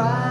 cry.